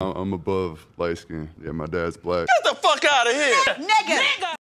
I'm above light skin. Yeah, my dad's black. Get the fuck out of here. Nigga.